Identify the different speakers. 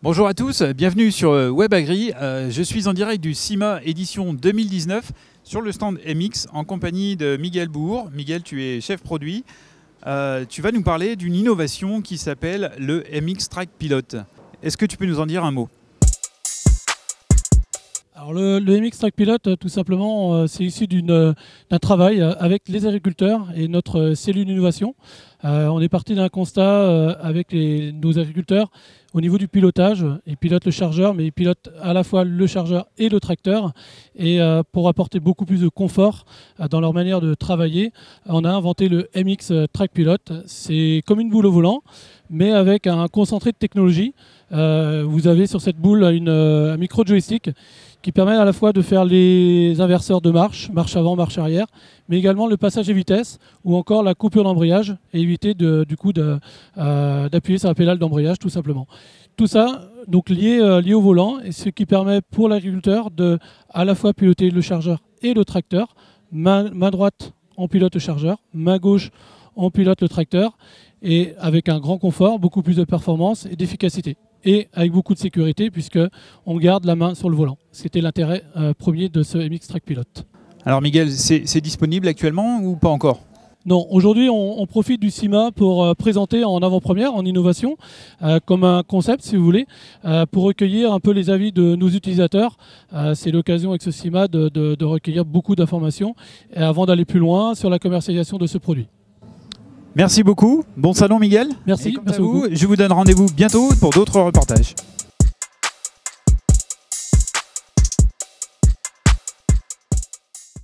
Speaker 1: Bonjour à tous, bienvenue sur euh, WebAgri. Euh, je suis en direct du CIMA édition 2019 sur le stand MX en compagnie de Miguel Bourg. Miguel, tu es chef produit. Euh, tu vas nous parler d'une innovation qui s'appelle le MX Track Pilot. Est-ce que tu peux nous en dire un mot?
Speaker 2: Alors le, MX Track Pilot, tout simplement, c'est issu d'un travail avec les agriculteurs et notre cellule d'innovation. on est parti d'un constat avec nos agriculteurs au niveau du pilotage, ils pilotent le chargeur, mais ils pilotent à la fois le chargeur et le tracteur. Et euh, pour apporter beaucoup plus de confort euh, dans leur manière de travailler, on a inventé le MX Track Pilot. C'est comme une boule au volant, mais avec un concentré de technologie. Euh, vous avez sur cette boule un micro joystick qui permet à la fois de faire les inverseurs de marche, marche avant, marche arrière, mais également le passage à vitesse ou encore la coupure d'embrayage du coup d'appuyer sur la pédale d'embrayage tout simplement. Tout ça donc lié, euh, lié au volant, et ce qui permet pour l'agriculteur de à la fois piloter le chargeur et le tracteur. Main, droite, on pilote le chargeur, main gauche, on pilote le tracteur, et avec un grand confort, beaucoup plus de performance et d'efficacité. Et avec beaucoup de sécurité, puisque on garde la main sur le volant. C'était l'intérêt euh, premier de ce MX Track Pilot.
Speaker 1: Alors Miguel, c'est disponible actuellement ou pas encore?
Speaker 2: Non, aujourd'hui on, profite du CIMA pour euh, présenter en avant-première, en innovation, euh, comme un concept si vous voulez, euh, pour recueillir un peu les avis de nos utilisateurs. C'est l'occasion avec ce CIMA de, recueillir beaucoup d'informations avant d'aller plus loin sur la commercialisation de ce produit.
Speaker 1: Merci beaucoup, bon salon Miguel.
Speaker 2: Merci, merci beaucoup.
Speaker 1: Je vous donne rendez-vous bientôt pour d'autres reportages.